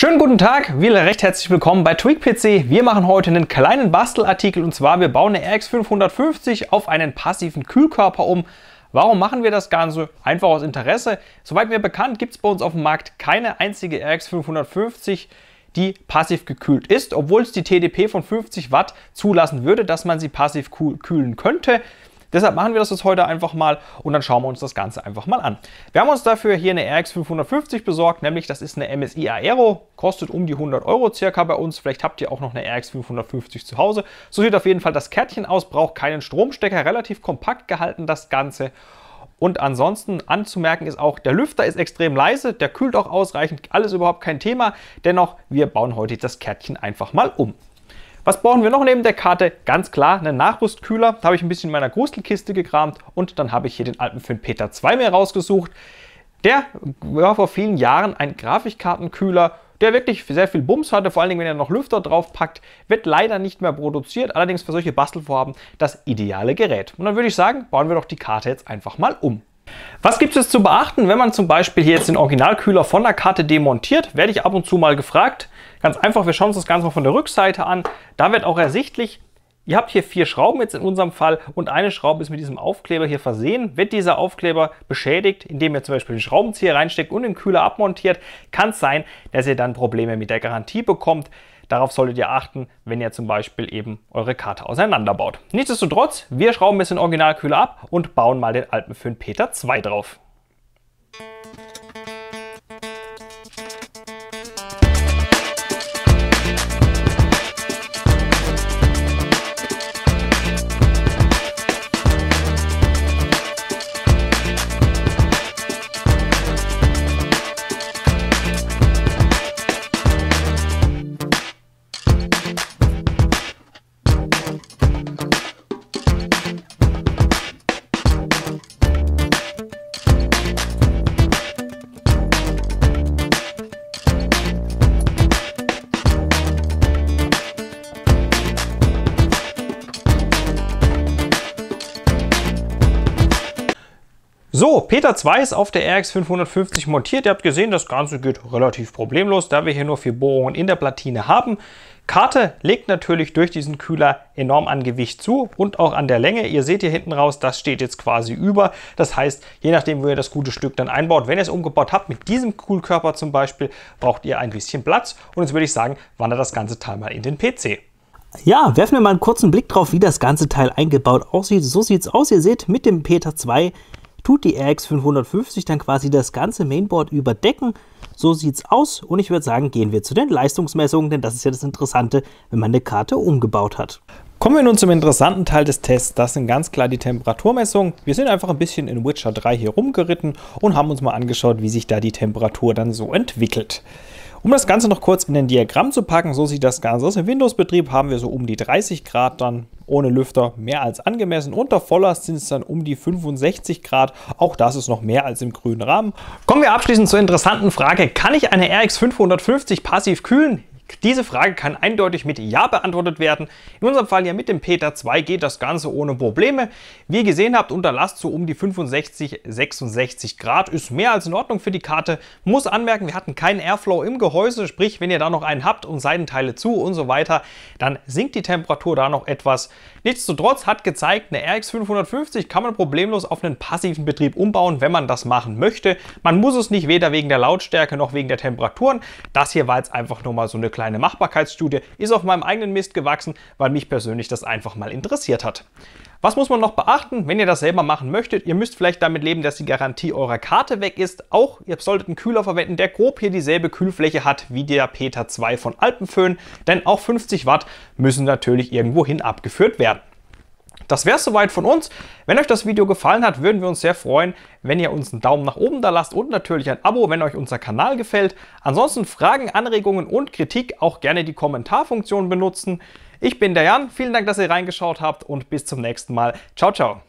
Schönen guten Tag, wieder recht herzlich willkommen bei TweakPC. Wir machen heute einen kleinen Bastelartikel und zwar wir bauen eine RX 550 auf einen passiven Kühlkörper um. Warum machen wir das Ganze? Einfach aus Interesse. Soweit mir bekannt, gibt es bei uns auf dem Markt keine einzige RX 550, die passiv gekühlt ist, obwohl es die TDP von 50 Watt zulassen würde, dass man sie passiv kühlen könnte. Deshalb machen wir das jetzt heute einfach mal und dann schauen wir uns das Ganze einfach mal an. Wir haben uns dafür hier eine RX 550 besorgt, nämlich das ist eine MSI Aero, kostet um die 100 Euro circa bei uns. Vielleicht habt ihr auch noch eine RX 550 zu Hause. So sieht auf jeden Fall das Kärtchen aus, braucht keinen Stromstecker, relativ kompakt gehalten das Ganze. Und ansonsten anzumerken ist auch, der Lüfter ist extrem leise, der kühlt auch ausreichend, alles überhaupt kein Thema. Dennoch, wir bauen heute das Kärtchen einfach mal um. Was brauchen wir noch neben der Karte? Ganz klar einen Nachrüstkühler. Da habe ich ein bisschen in meiner Grustelkiste gekramt und dann habe ich hier den alten Finn Peter 2 mir rausgesucht. Der war vor vielen Jahren ein Grafikkartenkühler, der wirklich sehr viel Bums hatte, vor allen Dingen, wenn er noch Lüfter drauf packt, wird leider nicht mehr produziert, allerdings für solche Bastelvorhaben das ideale Gerät. Und dann würde ich sagen, bauen wir doch die Karte jetzt einfach mal um. Was gibt es zu beachten, wenn man zum Beispiel hier jetzt den Originalkühler von der Karte demontiert? Werde ich ab und zu mal gefragt. Ganz einfach, wir schauen uns das Ganze mal von der Rückseite an. Da wird auch ersichtlich, Ihr habt hier vier Schrauben jetzt in unserem Fall und eine Schraube ist mit diesem Aufkleber hier versehen. Wird dieser Aufkleber beschädigt, indem ihr zum Beispiel den Schraubenzieher reinsteckt und den Kühler abmontiert, kann es sein, dass ihr dann Probleme mit der Garantie bekommt. Darauf solltet ihr achten, wenn ihr zum Beispiel eben eure Karte auseinanderbaut. Nichtsdestotrotz, wir schrauben ein bisschen Originalkühler ab und bauen mal den alten Föhn Peter 2 drauf. So, Peter 2 ist auf der RX 550 montiert. Ihr habt gesehen, das Ganze geht relativ problemlos, da wir hier nur vier Bohrungen in der Platine haben. Karte legt natürlich durch diesen Kühler enorm an Gewicht zu und auch an der Länge. Ihr seht hier hinten raus, das steht jetzt quasi über. Das heißt, je nachdem, wo ihr das gute Stück dann einbaut, wenn ihr es umgebaut habt, mit diesem Kühlkörper zum Beispiel, braucht ihr ein bisschen Platz. Und jetzt würde ich sagen, wandert das ganze Teil mal in den PC. Ja, werfen wir mal einen kurzen Blick drauf, wie das ganze Teil eingebaut aussieht. So sieht es aus. Ihr seht, mit dem Peter 2 tut die RX 550 dann quasi das ganze Mainboard überdecken. So sieht es aus und ich würde sagen, gehen wir zu den Leistungsmessungen, denn das ist ja das Interessante, wenn man eine Karte umgebaut hat. Kommen wir nun zum interessanten Teil des Tests. Das sind ganz klar die Temperaturmessungen. Wir sind einfach ein bisschen in Witcher 3 hier rumgeritten und haben uns mal angeschaut, wie sich da die Temperatur dann so entwickelt. Um das Ganze noch kurz in ein Diagramm zu packen, so sieht das Ganze aus. Im Windows-Betrieb haben wir so um die 30 Grad dann ohne Lüfter mehr als angemessen. Unter Volllast sind es dann um die 65 Grad. Auch das ist noch mehr als im grünen Rahmen. Kommen wir abschließend zur interessanten Frage. Kann ich eine RX 550 passiv kühlen? Diese Frage kann eindeutig mit Ja beantwortet werden. In unserem Fall ja mit dem Peter 2 geht das Ganze ohne Probleme. Wie ihr gesehen habt, unter Last so um die 65, 66 Grad ist mehr als in Ordnung für die Karte. Muss anmerken, wir hatten keinen Airflow im Gehäuse, sprich, wenn ihr da noch einen habt und Seitenteile zu und so weiter, dann sinkt die Temperatur da noch etwas. Nichtsdestotrotz hat gezeigt, eine RX 550 kann man problemlos auf einen passiven Betrieb umbauen, wenn man das machen möchte. Man muss es nicht weder wegen der Lautstärke noch wegen der Temperaturen. Das hier war jetzt einfach nur mal so eine kleine Machbarkeitsstudie, ist auf meinem eigenen Mist gewachsen, weil mich persönlich das einfach mal interessiert hat. Was muss man noch beachten, wenn ihr das selber machen möchtet? Ihr müsst vielleicht damit leben, dass die Garantie eurer Karte weg ist. Auch ihr solltet einen Kühler verwenden, der grob hier dieselbe Kühlfläche hat wie der Peter 2 von Alpenföhn, denn auch 50 Watt müssen natürlich irgendwohin abgeführt werden. Das wäre es soweit von uns. Wenn euch das Video gefallen hat, würden wir uns sehr freuen, wenn ihr uns einen Daumen nach oben da lasst und natürlich ein Abo, wenn euch unser Kanal gefällt. Ansonsten Fragen, Anregungen und Kritik auch gerne die Kommentarfunktion benutzen. Ich bin der Jan, vielen Dank, dass ihr reingeschaut habt und bis zum nächsten Mal. Ciao, ciao.